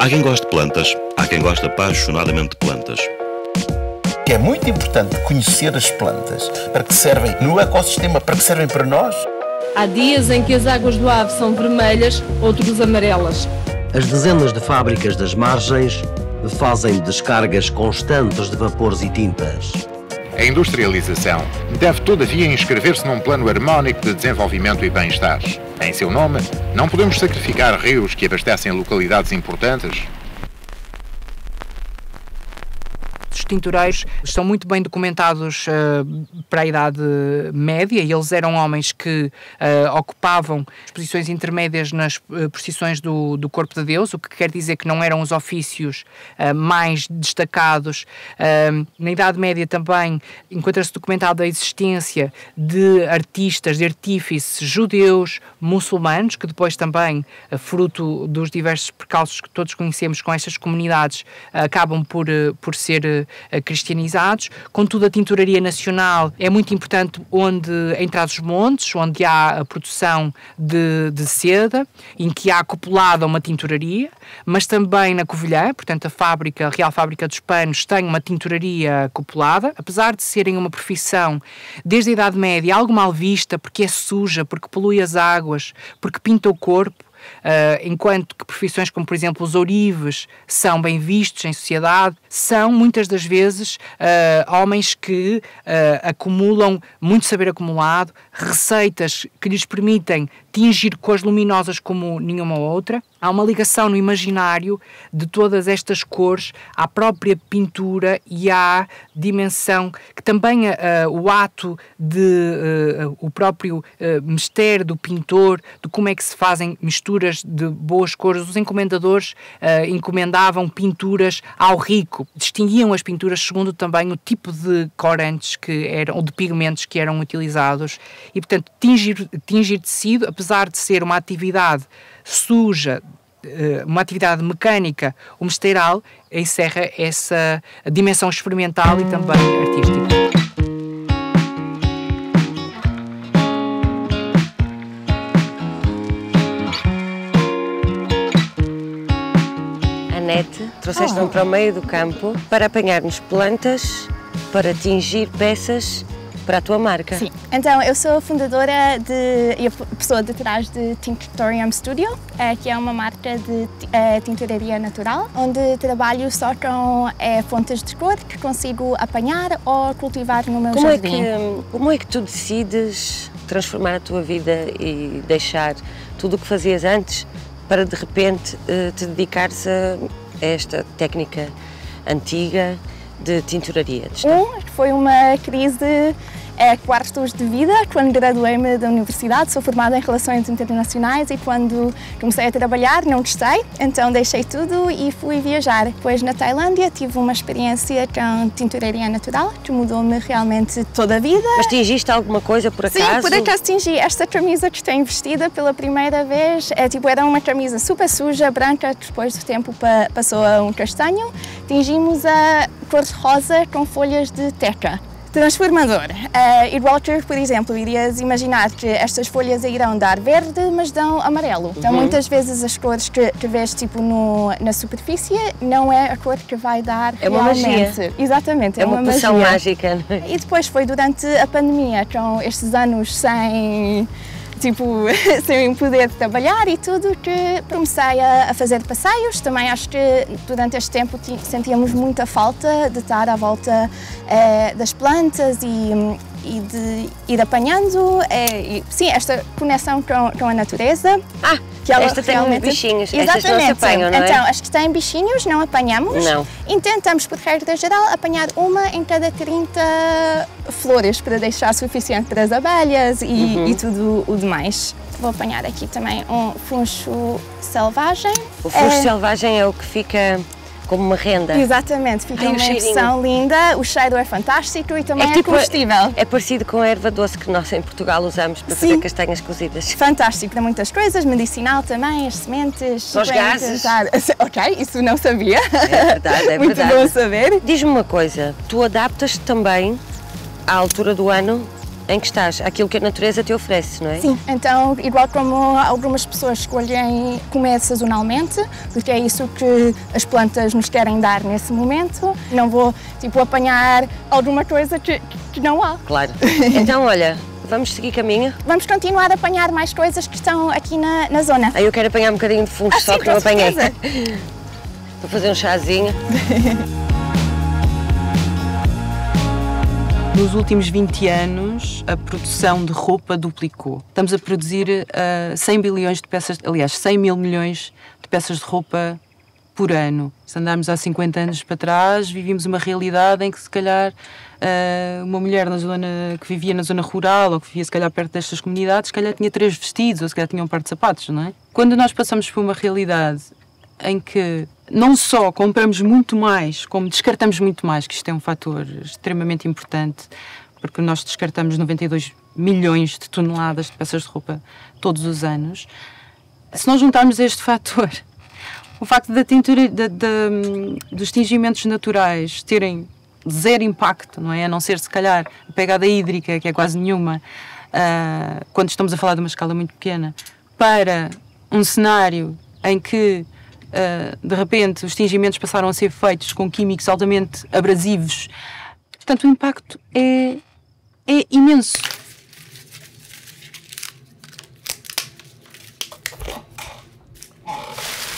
Há quem goste de plantas, há quem goste apaixonadamente de plantas. É muito importante conhecer as plantas, para que servem no ecossistema, para que servem para nós. Há dias em que as águas do Ave são vermelhas, outros amarelas. As dezenas de fábricas das margens fazem descargas constantes de vapores e tintas. A industrialização deve, todavia, inscrever-se num plano harmónico de desenvolvimento e bem-estar. Em seu nome, não podemos sacrificar rios que abastecem localidades importantes tintureiros estão muito bem documentados uh, para a Idade Média e eles eram homens que uh, ocupavam posições intermédias nas uh, posições do, do corpo de Deus, o que quer dizer que não eram os ofícios mais destacados. na Idade Média também encontra-se documentada a existência de artistas, de artífices judeus, muçulmanos, que depois também, fruto dos diversos percalços que todos conhecemos com estas comunidades, acabam por, por ser cristianizados. Contudo, a tinturaria nacional é muito importante onde, em Trás-os-Montes, onde há a produção de, de seda, em que há acoplada uma tinturaria, mas também na Covilhã, portanto, a fábrica, a Real Fábrica dos Panos tem uma tinturaria acoplada, apesar de serem uma profissão desde a Idade Média algo mal vista, porque é suja, porque polui as águas, porque pinta o corpo, Uh, enquanto que profissões como, por exemplo, os ourives são bem vistos em sociedade, são muitas das vezes uh, homens que uh, acumulam muito saber acumulado, receitas que lhes permitem tingir cores luminosas como nenhuma outra. Há uma ligação no imaginário de todas estas cores à própria pintura e à dimensão que também uh, o ato de uh, o próprio uh, mistério do pintor, de como é que se fazem misturas de boas cores. Os encomendadores encomendavam pinturas ao rico, distinguiam as pinturas segundo também o tipo de corantes que eram ou de pigmentos que eram utilizados e portanto tingir, tingir tecido apesar de ser uma atividade suja, eh, uma atividade mecânica ou mesteiral, encerra essa dimensão experimental e também artística. Anete, trouxeste-me oh. para o meio do campo para apanharmos plantas, para tingir peças para a tua marca. Sim, então eu sou fundadora de, e a pessoa de trás de Tinctorium Studio, é, que é uma marca de é, tinturaria natural, onde trabalho só com é, fontes de cor que consigo apanhar ou cultivar no meu como jardim. É que, como é que tu decides transformar a tua vida e deixar tudo o que fazias antes para de repente eh, te dedicares a esta técnica antiga de tinturaria? Um, foi uma crise é quartos de vida. Quando graduei-me da universidade, sou formada em Relações Internacionais e quando comecei a trabalhar não gostei, então deixei tudo e fui viajar. Depois na Tailândia tive uma experiência com tinturaria natural que mudou-me realmente toda a vida. Mas tingiste alguma coisa por acaso? Sim, por acaso tingi. Esta camisa que tenho vestida pela primeira vez é tipo, era uma camisa super suja, branca, que depois do tempo passou a um castanho. Tingimos a cor de rosa com folhas de teca transformador. Uh, igual que, por exemplo, irias imaginar que estas folhas irão dar verde, mas dão amarelo. Então, uhum. muitas vezes as cores que, que vês tipo, no, na superfície não é a cor que vai dar é uma realmente. Magia. Exatamente, é, é uma, uma poção mágica. E depois foi durante a pandemia, com estes anos sem tipo, sem poder trabalhar e tudo, que comecei a, a, fazer passeios. Também acho que durante este tempo sentíamos muita falta de estar à volta eh, das plantas e, e de ir apanhando. Eh, e, sim, esta conexão com, com a natureza. Ah! Que ela esta realmente... tem bichinhos, Exatamente. não apanham, não é? Então, as que têm bichinhos não apanhamos. Não. Intentamos, por regra geral, apanhar uma em cada 30 flores para deixar suficiente para as abelhas e, uhum. e tudo o demais. Vou apanhar aqui também um funcho selvagem. O funcho é... selvagem é o que fica como uma renda. Exatamente, fica Ai, uma impressão linda, o cheiro é fantástico e também é, tipo, é comestível. É parecido com a erva doce que nós em Portugal usamos para Sim. fazer castanhas cozidas. Fantástico para muitas coisas, medicinal também, as sementes. Os gases. Ok, isso não sabia. É verdade, é Muito verdade. bom saber. Diz-me uma coisa, tu adaptas também à altura do ano em que estás, aquilo que a natureza te oferece, não é? Sim, então, igual como algumas pessoas escolhem comer sazonalmente, porque é isso que as plantas nos querem dar nesse momento, não vou, tipo, apanhar alguma coisa que, que não há. Claro. Então, olha, vamos seguir caminho? Vamos continuar a apanhar mais coisas que estão aqui na, na zona. Aí eu quero apanhar um bocadinho de fungos Ah, só sim, que não apanhei. Vou fazer um chazinho. Nos últimos 20 anos, a produção de roupa duplicou. Estamos a produzir uh, 100 bilhões de peças, aliás, 100 mil milhões de peças de roupa por ano. Se andarmos há 50 anos para trás, vivíamos uma realidade em que, se calhar, uh, uma mulher na zona, que vivia na zona rural ou que vivia, se calhar, perto destas comunidades, se calhar tinha três vestidos ou se calhar tinha um par de sapatos, não é? Quando nós passamos por uma realidade em que não só compramos muito mais, como descartamos muito mais, que isto é um fator extremamente importante, porque nós descartamos 92 milhões de toneladas de peças de roupa todos os anos. Se nós juntarmos este fator, o facto da tintura, da, da, dos tingimentos naturais terem zero impacto, não é? A não ser, se calhar, a pegada hídrica, que é quase nenhuma, uh, quando estamos a falar de uma escala muito pequena, para um cenário em que Uh, de repente os tingimentos passaram a ser feitos com químicos altamente abrasivos. Portanto, o impacto é, é imenso.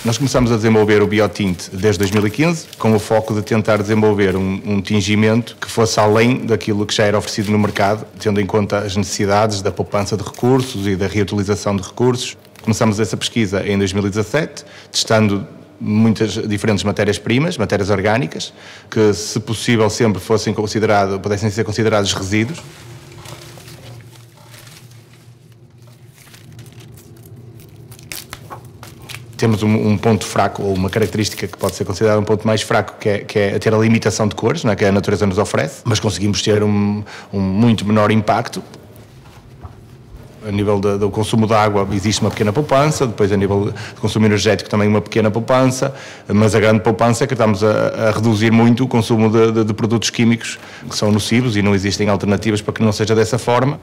Nós começamos a desenvolver o biotinte desde 2015, com o foco de tentar desenvolver um, um, tingimento que fosse além daquilo que já era oferecido no mercado, tendo em conta as necessidades da poupança de recursos e da reutilização de recursos. Começamos essa pesquisa em 2017, testando muitas diferentes matérias-primas, matérias orgânicas, que, se possível, sempre fossem considerados, pudessem ser considerados resíduos. Temos um, um, ponto fraco, ou uma característica que pode ser considerada um ponto mais fraco, que é, que é ter a limitação de cores, não é? que a natureza nos oferece, mas conseguimos ter um, um muito menor impacto a nível de, do consumo de água existe uma pequena poupança, depois a nível de consumo energético também uma pequena poupança, mas a grande poupança é que estamos a, a reduzir muito o consumo de, de, de, produtos químicos que são nocivos e não existem alternativas para que não seja dessa forma.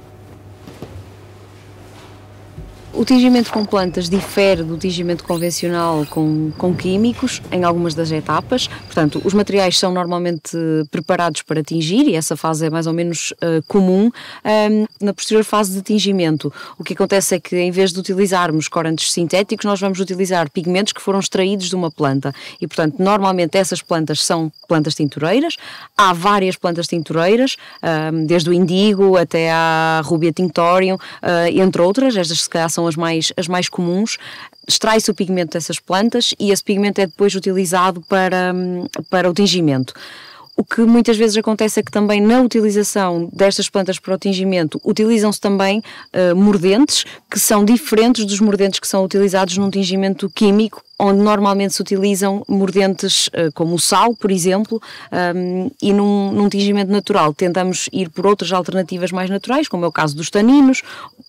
O tingimento com plantas difere do tingimento convencional com, com químicos em algumas das etapas. Portanto, os materiais são normalmente preparados para tingir e essa fase é mais ou menos uh, comum. Um, na posterior fase de tingimento, o que acontece é que em vez de utilizarmos corantes sintéticos, nós vamos utilizar pigmentos que foram extraídos de uma planta. E, portanto, normalmente essas plantas são plantas tintureiras. Há várias plantas tintureiras, um, desde o indigo até a rubia tinctorium, uh, entre outras. Estas, se calhar, são as mais, as mais comuns, extrai-se o pigmento dessas plantas e esse pigmento é depois utilizado para, para o tingimento. O que muitas vezes acontece é que também na utilização destas plantas para o tingimento utilizam-se também uh, mordentes que são diferentes dos mordentes que são utilizados num tingimento químico onde normalmente se utilizam mordentes uh, como o sal, por exemplo, um, e num, num, tingimento natural tentamos ir por outras alternativas mais naturais, como é o caso dos taninos.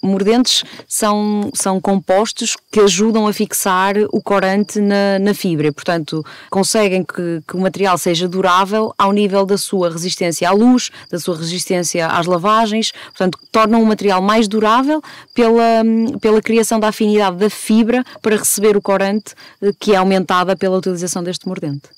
Mordentes são, são compostos que ajudam a fixar o corante na, na fibra, portanto, conseguem que, que o material seja durável ao nível da sua resistência à luz, da sua resistência às lavagens, portanto, tornam o material mais durável pela, pela criação da afinidade da fibra para receber o corante que é aumentada pela utilização deste mordente.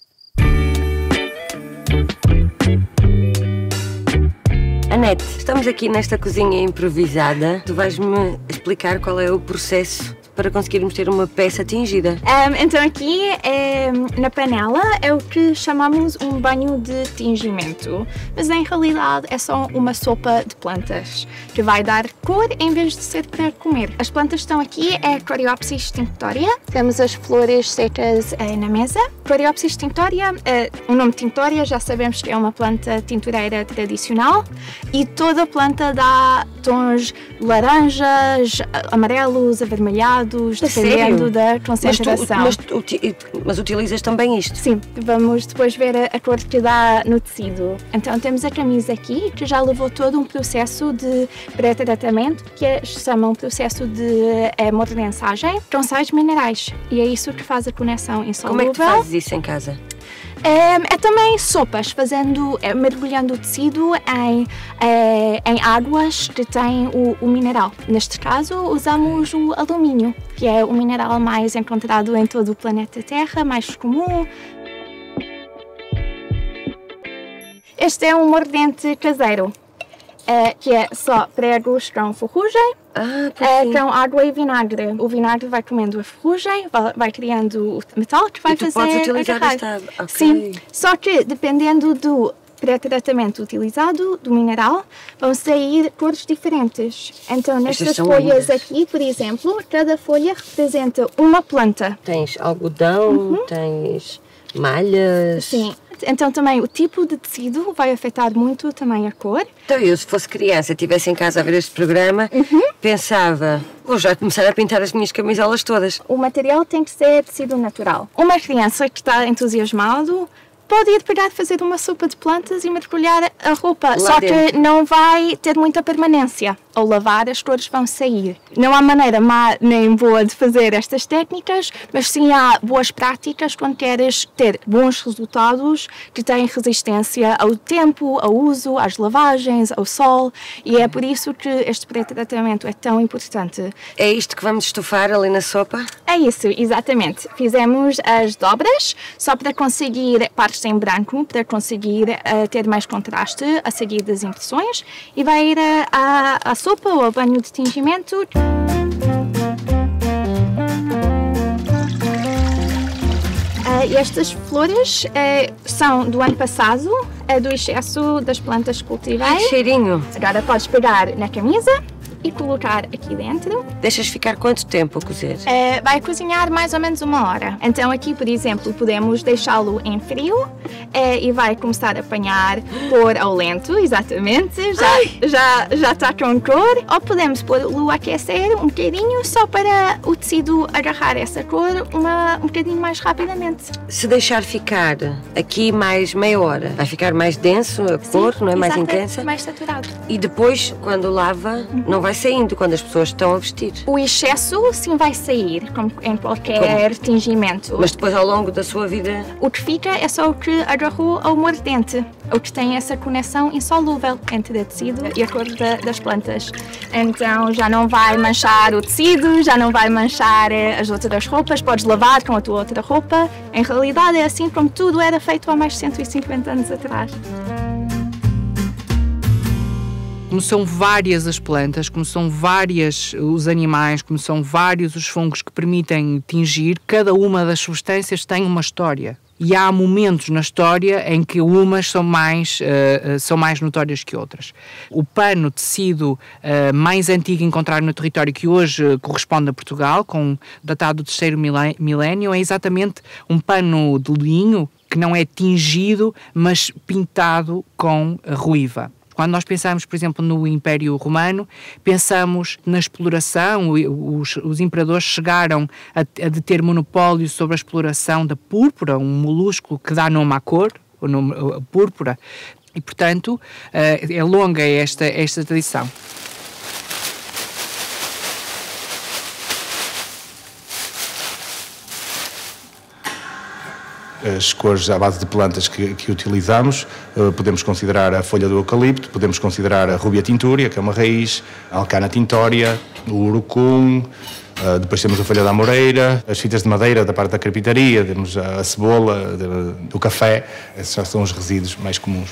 Anete, estamos aqui nesta cozinha improvisada. Tu vais-me explicar qual é o processo para conseguirmos ter uma peça tingida. Um, então aqui é, na panela é o que chamamos um banho de tingimento, mas em realidade é só uma sopa de plantas que vai dar cor em vez de ser para comer. As plantas estão aqui é Coreopsis tinctoria. Temos as flores secas eh, na mesa. Coreopsis tinctoria, eh, o nome tinctoria já sabemos que é uma planta tintureira tradicional e toda planta dá tons laranjas, amarelos, avermelhados dependendo da concentração. Mas, tu, mas, tu, mas, utilizas também isto? Sim, vamos depois ver a, a, cor que dá no tecido. Então temos a camisa aqui, que já levou todo um processo de pré-tratamento, que é, se chama um processo de é, modernizagem com sais minerais. E é isso que faz a conexão insolúvel. Como é que tu fazes isso em casa? É, é também sopas, fazendo, é, mergulhando o tecido em, é, em águas que têm o, o, mineral. Neste caso, usamos o alumínio, que é o mineral mais encontrado em todo o planeta Terra, mais comum. Este é um mordente caseiro, é, que é só pregos com ferrugem ah, é, com água e vinagre. O vinagre vai comendo a ferrugem, vai, vai criando o metal que vai e fazer podes utilizar agarrar. esta... Okay. Sim, só que dependendo do pré-tratamento utilizado, do mineral, vão sair cores diferentes. Então, nestas folhas lindas. aqui, por exemplo, cada folha representa uma planta. Tens algodão, uhum. tens malhas. Sim, então também o tipo de tecido vai afetar muito também a cor. Então eu, se fosse criança e estivesse em casa a ver este programa, uhum. pensava, vou já começar a pintar as minhas camisolas todas. O material tem que ser tecido natural. Uma criança que está entusiasmado pode ir pegar, fazer uma sopa de plantas e mergulhar a roupa. Lá Só dentro. que não vai ter muita permanência. Ao lavar, as cores vão sair. Não há maneira má nem boa de fazer estas técnicas, mas sim há boas práticas quando queres ter bons resultados que têm resistência ao tempo, ao uso, às lavagens, ao sol. E é por isso que este pré-tratamento é tão importante. É isto que vamos estufar ali na sopa? É isso, exatamente. Fizemos as dobras só para conseguir partes em branco, para conseguir uh, ter mais contraste a seguir das impressões. E vai ir à sopa ou ao banho de tingimento. Estas flores são do ano passado, é do excesso das plantas cultivadas. Cheirinho! Agora podes pegar na camisa e colocar aqui dentro. Deixas ficar quanto tempo a cozer? É, vai cozinhar mais ou menos uma hora. Então aqui, por exemplo, podemos deixá-lo em frio é, e vai começar a apanhar pôr ao lento, exatamente. Já, já, já está com cor. Ou podemos pôr-lo a aquecer um bocadinho só para o tecido agarrar essa cor uma, um bocadinho mais rapidamente. Se deixar ficar aqui mais meia hora, vai ficar mais denso a cor, Sim, não é mais intensa? mais saturado. E depois, quando lava, não vai saindo quando as pessoas estão a vestir. O excesso sim vai sair, como em qualquer tingimento. Mas depois ao longo da sua vida. O que fica é só o que agarrou ao mordente, o que tem essa conexão insolúvel entre o tecido e a cor da, das plantas. Então já não vai manchar o tecido, já não vai manchar eh, as outras roupas, podes lavar com a tua outra roupa. Em realidade é assim como tudo era feito há mais de 150 anos atrás. Como são várias as plantas, como são várias os animais, como são vários os fungos que permitem tingir, cada uma das substâncias tem uma história. E há momentos na história em que umas são mais, uh, são mais notórias que outras. O pano tecido uh, mais antigo encontrado no território, que hoje corresponde a Portugal, com datado do terceiro milénio, é exatamente um pano de linho que não é tingido, mas pintado com ruiva. Quando nós pensamos, por exemplo, no Império Romano, pensamos na exploração, os, os imperadores chegaram a, a deter monopólio sobre a exploração da púrpura, um molúsculo que dá nome à cor, o nome a púrpura, e portanto é longa esta, esta tradição. As cores à base de plantas que, que utilizamos. Uh, podemos considerar a folha do eucalipto, podemos considerar a rubia tintúria, que é uma raiz, a alcana tintória, o urucum, uh, depois temos a folha da amoreira, as fitas de madeira da parte da carpintaria, temos a, cebola do café. Esses já são os resíduos mais comuns.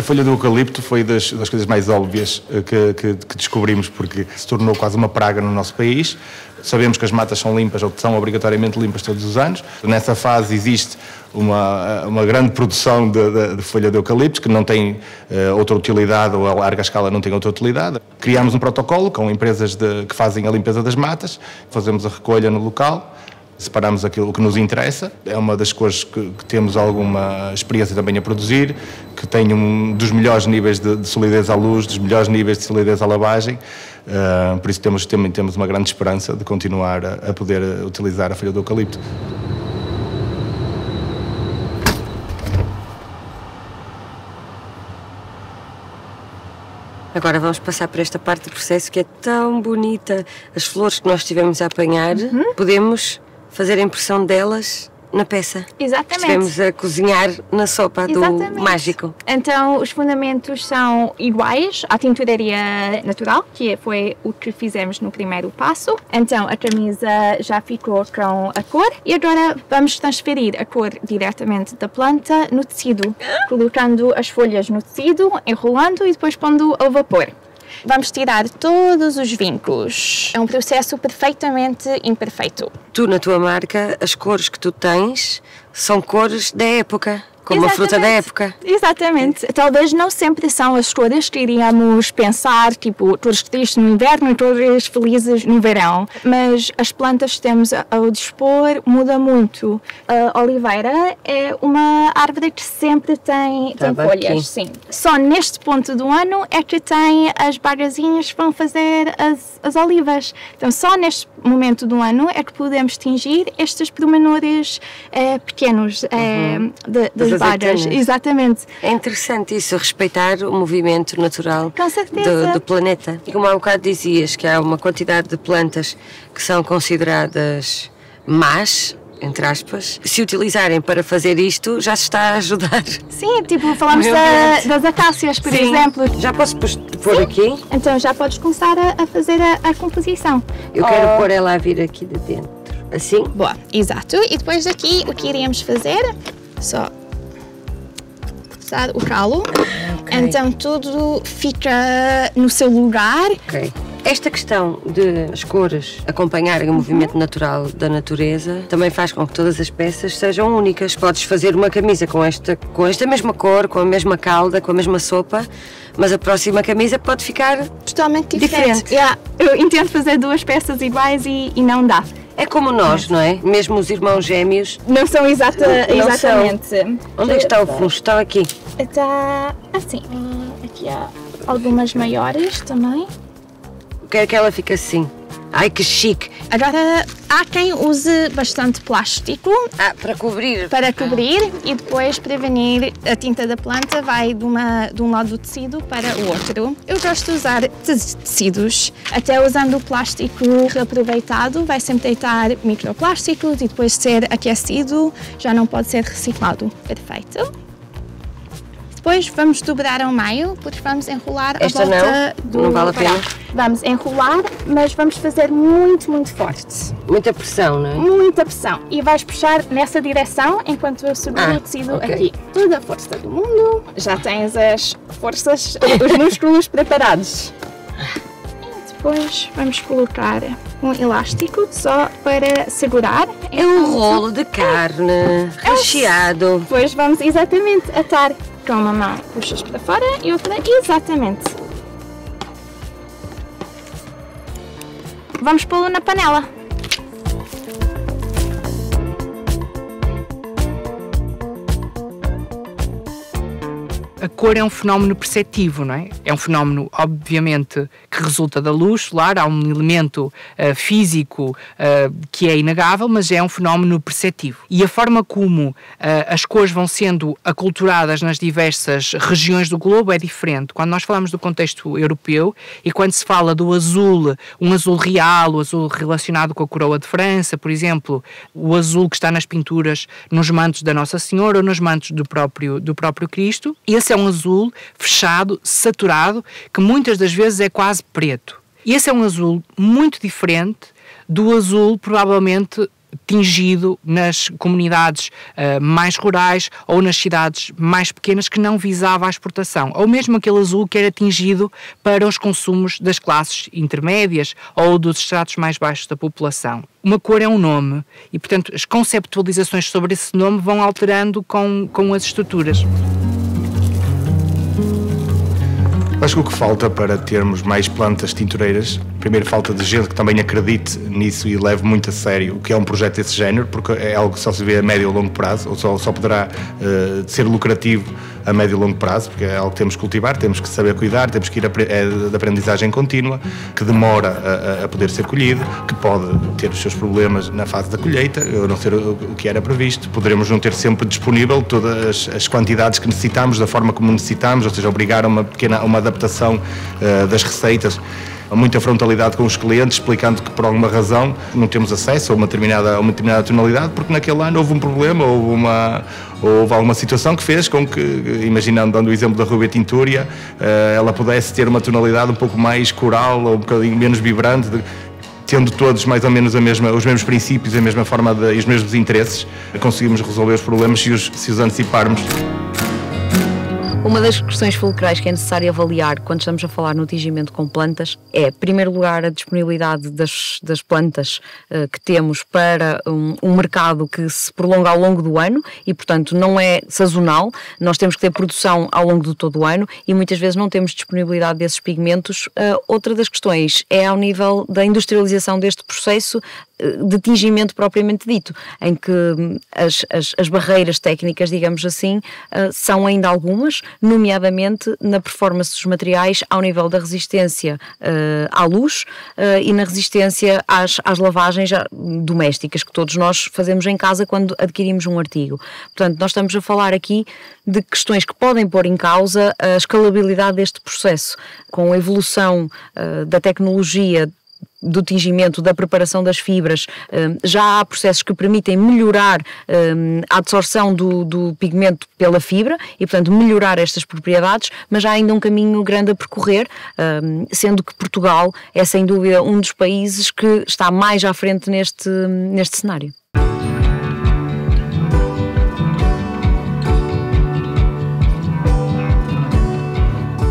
A folha do eucalipto foi das, das coisas mais óbvias que, que, que, descobrimos, porque se tornou quase uma praga no nosso país. Sabemos que as matas são limpas ou que são obrigatoriamente limpas todos os anos. Nessa fase existe uma, uma grande produção de, de, de folha de eucalipto que não tem uh, outra utilidade ou a larga escala não tem outra utilidade. Criámos um protocolo com empresas de, que fazem a limpeza das matas, fazemos a recolha no local separamos aquilo que nos interessa. É uma das cores que, que, temos alguma experiência também a produzir, que tem um dos melhores níveis de, de solidez à luz, dos melhores níveis de solidez à lavagem. Uh, por isso temos, também temos uma grande esperança de continuar a, a poder utilizar a folha do eucalipto. Agora vamos passar por esta parte do processo que é tão bonita. As flores que nós tivemos a apanhar, uhum. podemos fazer a impressão delas na peça. Exatamente. Estivemos a cozinhar na sopa Exatamente. do mágico. Então, os fundamentos são iguais à tinturaria natural, que foi o que fizemos no primeiro passo. Então, a camisa já ficou com a cor e agora vamos transferir a cor diretamente da planta no tecido, colocando as folhas no tecido, enrolando e depois pondo ao vapor. Vamos tirar todos os vínculos. É um processo perfeitamente imperfeito. Tu, na tua marca, as cores que tu tens são cores da época, como a fruta da época. Exatamente. Talvez não sempre são as cores que iríamos pensar, tipo cores tristes no inverno e cores felizes no verão. Mas as plantas que temos ao dispor muda muito. A oliveira é uma árvore que sempre tem, tem Estava folhas, aqui. sim. Só neste ponto do ano é que tem as bagazinhas que vão fazer as, as olivas. Então só neste momento do ano é que podemos tingir estes pormenores eh, pequenos eh, de- das Das azeitonas. Exatamente. É interessante isso, respeitar o movimento natural do, do planeta. E como há um bocado dizias que há uma quantidade de plantas que são consideradas más, entre aspas, se utilizarem para fazer isto, já se está a ajudar. Sim, tipo, falamos da- das acácias, por Sim. exemplo. Já posso pôr aqui? Então já podes começar a, a fazer a, a composição. Eu quero Oh. pôr ela a vir aqui de dentro. Assim? Boa, exato. E depois daqui o que iríamos fazer? Só o calo. Então tudo fica no seu lugar. Ok. Esta questão de as cores acompanharem o movimento natural da natureza também faz com que todas as peças sejam únicas. Podes fazer uma camisa com esta, com esta mesma cor, com a mesma calda, com a mesma sopa, mas a próxima camisa pode ficar Totalmente diferente. Diferente. Yeah, eu intento fazer duas peças iguais e, e não dá. É como nós, não é? Mesmo os irmãos gêmeos. Não são exata, Não são. exatamente. Onde é que está o funcho? Está aqui. Está assim. Aqui há algumas maiores também. Quero que ela fique assim. Ai, que chique. Agora, há quem use bastante plástico Ah, para cobrir. para cobrir e depois prevenir a tinta da planta vai de, uma, de um lado do tecido para o outro. Eu gosto de usar te- tecidos, até usando o plástico reaproveitado, vai sempre deitar microplásticos e depois de ser aquecido já não pode ser reciclado. Perfeito. Depois vamos dobrar ao meio, porque vamos enrolar Esta a volta não? do Não vale a pena? Vamos enrolar, mas vamos fazer muito, muito forte. Muita pressão, não é? Muita pressão. E vais puxar nessa direção enquanto eu seguro Ah, o tecido ok. aqui. Toda a força do mundo. Já tens as forças, os músculos preparados. E depois vamos colocar um elástico só para segurar. É um rolo de carne recheado. Depois vamos exatamente atar com uma mão puxas para fora e outra exatamente. Vamos pô-lo na panela. A cor é um fenómeno perceptivo, não é? É um fenómeno, obviamente, que resulta da luz solar, há um elemento ah, físico ah, que é inegável, mas é um fenómeno perceptivo. E a forma como ah, as cores vão sendo aculturadas nas diversas regiões do globo é diferente. Quando nós falamos do contexto europeu e quando se fala do azul, um azul real, o azul relacionado com a coroa de França, por exemplo, o azul que está nas pinturas nos mantos da Nossa Senhora ou nos mantos do próprio, do próprio Cristo, esse é um azul fechado, saturado, que muitas das vezes é quase preto. E esse é um azul muito diferente do azul, provavelmente tingido nas comunidades ah, mais rurais ou nas cidades mais pequenas que não visava a exportação, ou mesmo aquele azul que era tingido para os consumos das classes intermédias ou dos estratos mais baixos da população. Uma cor é um nome e, portanto, as conceptualizações sobre esse nome vão alterando com, com as estruturas. Acho que o que falta para termos mais plantas tintureiras, primeiro falta de gente que também acredite nisso e leve muito a sério o que é um projeto desse género, porque é algo que só se vê a médio e longo prazo, ou só, só poderá eh, ser lucrativo a médio e longo prazo, porque é algo que temos que cultivar, temos que saber cuidar, temos que ir apre- é de aprendizagem contínua, que demora a, a- a poder ser colhido, que pode ter os seus problemas na fase da colheita, ou não ser o, que era previsto. Poderemos não ter sempre disponível todas as, as quantidades que necessitamos, da forma como necessitamos, ou seja, obrigar a uma pequena a uma adaptação eh, das receitas. muita frontalidade com os clientes, explicando que por alguma razão não temos acesso a uma determinada, a uma determinada tonalidade, porque naquele ano houve um problema, houve uma, houve alguma situação que fez com que, imaginando, dando o exemplo da Rubia Tintúria, eh, ela pudesse ter uma tonalidade um pouco mais coral ou um bocadinho menos vibrante, tendo todos mais ou menos mesma, os mesmos princípios, a mesma forma de, e os mesmos interesses, conseguimos resolver os problemas se os, se os anteciparmos. Uma das questões fulcrais que é necessário avaliar quando estamos a falar no tingimento com plantas é, em primeiro lugar, a disponibilidade das, das plantas uh, que temos para um, um, mercado que se prolonga ao longo do ano e, portanto, não é sazonal. Nós temos que ter produção ao longo de todo o ano e muitas vezes não temos disponibilidade desses pigmentos. Uh, outra das questões é ao nível da industrialização deste processo de tingimento propriamente dito, em que hum, as, as, as barreiras técnicas, digamos assim, são ainda algumas, nomeadamente na performance dos materiais ao nível da resistência uh, à luz uh, e na resistência às, às lavagens domésticas que todos nós fazemos em casa quando adquirimos um artigo. Portanto, nós estamos a falar aqui de questões que podem pôr em causa a escalabilidade deste processo, com a evolução da tecnologia do tingimento, da preparação das fibras, hum, já há processos que permitem melhorar hum, a absorção do, do, pigmento pela fibra e, portanto, melhorar estas propriedades, mas há ainda um caminho grande a percorrer, hum, sendo que Portugal é, sem dúvida, um dos países que está mais à frente neste, neste cenário.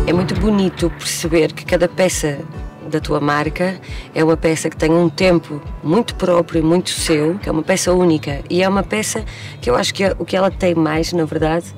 É muito bonito perceber que cada peça da tua marca é uma peça que tem um tempo muito próprio, muito seu, que é uma peça única. E é uma peça que eu acho que é o que ela tem mais, na verdade,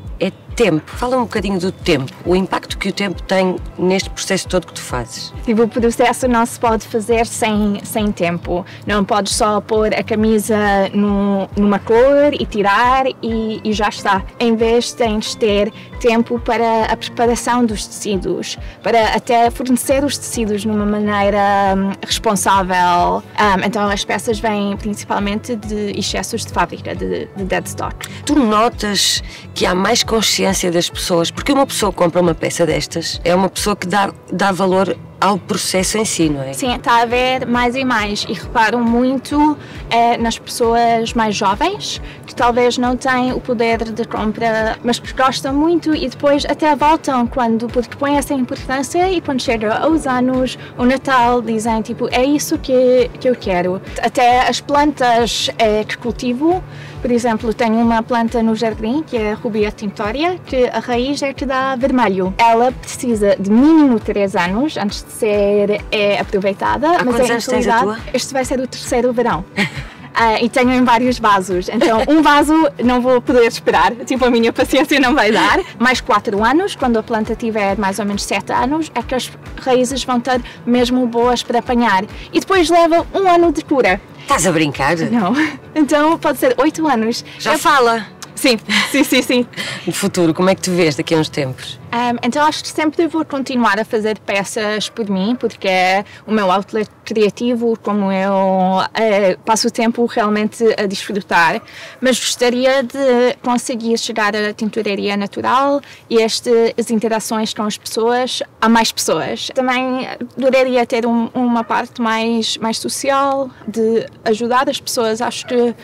tempo. Fala um bocadinho do tempo, o impacto que o tempo tem neste processo todo que tu fazes. Tipo, o processo não se pode fazer sem, sem tempo. Não podes só pôr a camisa no, numa cor e tirar e, e já está. Em vez tens de ter tempo para a preparação dos tecidos, para até fornecer os tecidos numa maneira um, responsável. Um, então as peças vêm principalmente de excessos de fábrica, de, de dead stock. Tu notas que há mais consciência das pessoas, porque uma pessoa que compra uma peça destas é uma pessoa que dá, dá valor ao processo em si, não é? Sim, está a ver mais e mais e reparo muito é, nas pessoas mais jovens que talvez não têm o poder de compra, mas que gostam muito e depois até voltam quando porque põem essa importância e quando chega aos anos, o Natal, dizem tipo é isso que, que eu quero. Até as plantas é, que cultivo por exemplo, tenho uma planta no jardim, que é a Rubia tintória, que a raiz é que dá vermelho. Ela precisa de mínimo 3 anos antes de ser é, aproveitada. Há mas em realidade, este vai ser o terceiro verão. Uh, e tenho em vários vasos. Então, um vaso não vou poder esperar, tipo, a minha paciência não vai dar. Mais 4 anos, quando a planta tiver mais ou menos 7 anos, é que as raízes vão estar mesmo boas para apanhar. E depois leva um ano de cura. Estás a brincar? Não. Então pode ser 8 anos. Já Eu... fala. Sim, sim, sim, sim. No futuro, como é que te vês daqui a uns tempos? Um, então acho que sempre vou continuar a fazer peças por mim, porque é o meu outlet criativo, como eu uh, passo o tempo realmente a desfrutar, mas gostaria de conseguir chegar à tinturaria natural e estas interações com as pessoas a mais pessoas. Também adoraria ter um, uma parte mais, mais social, de ajudar as pessoas. Acho que uh,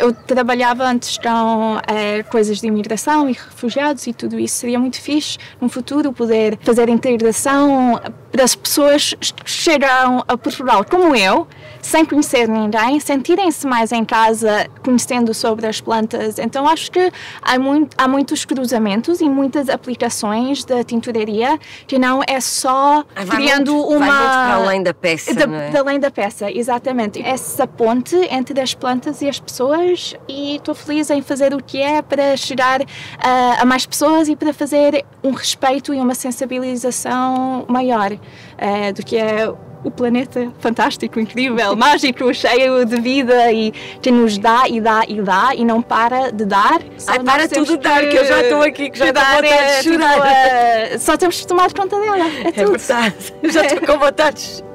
eu trabalhava antes com uh, coisas de imigração e refugiados e tudo isso seria muito fixe no futuro poder fazer integração para as pessoas que chegam a Portugal como eu, sem conhecer ninguém, sentirem-se mais em casa conhecendo sobre as plantas. Então acho que há, muito, há muitos cruzamentos e muitas aplicações da tinturaria que não é só vai criando muito, uma. Vai muito para além da peça. Da, é? da além da peça, exatamente. Essa ponte entre as plantas e as pessoas e estou feliz em fazer o que é para chegar a, a mais pessoas e para fazer um respeito e uma sensibilização maior uh, do que é o planeta fantástico, incrível, mágico, cheio de vida e que nos dá e dá e dá e não para de dar. Ai, para tudo de dar, que eu já estou aqui, que já estou vontade é, de chorar. Tipo, uh, só temos que tomar conta dela. É, é verdade, já estou com vontade